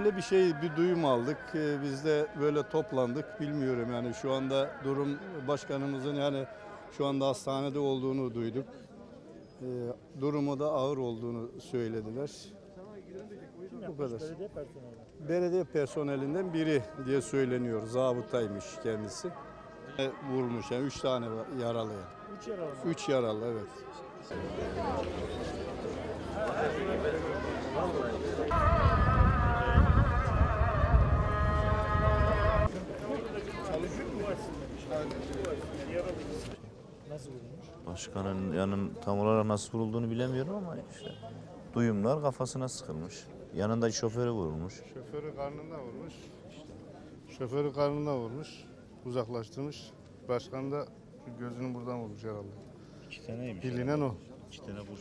bir şey, bir duyum aldık. Ee, Biz de böyle toplandık. Bilmiyorum yani şu anda durum başkanımızın yani şu anda hastanede olduğunu duyduk. Ee, Durumu da ağır olduğunu söylediler. Bu kadar. Belediye personeli. Belediye personelinden biri diye söyleniyor. Zabıtaymış kendisi. E, Vurmuş yani üç tane yaralı. yani. Üç yaralı. mı? Üç yaralı evet. Nasıl vurulmuş? Başkanın yanın tam olarak nasıl vurulduğunu bilemiyorum ama işte duyumlar kafasına sıkılmış. Yanında şoförü vurulmuş. Şoförü karnında vurmuş. Şoförü karnında vurmuş. Uzaklaştırmış. Başkan da gözünü buradan vurmuş herhalde. İki taneymiş. Bilinen o. İki tane vurmuş.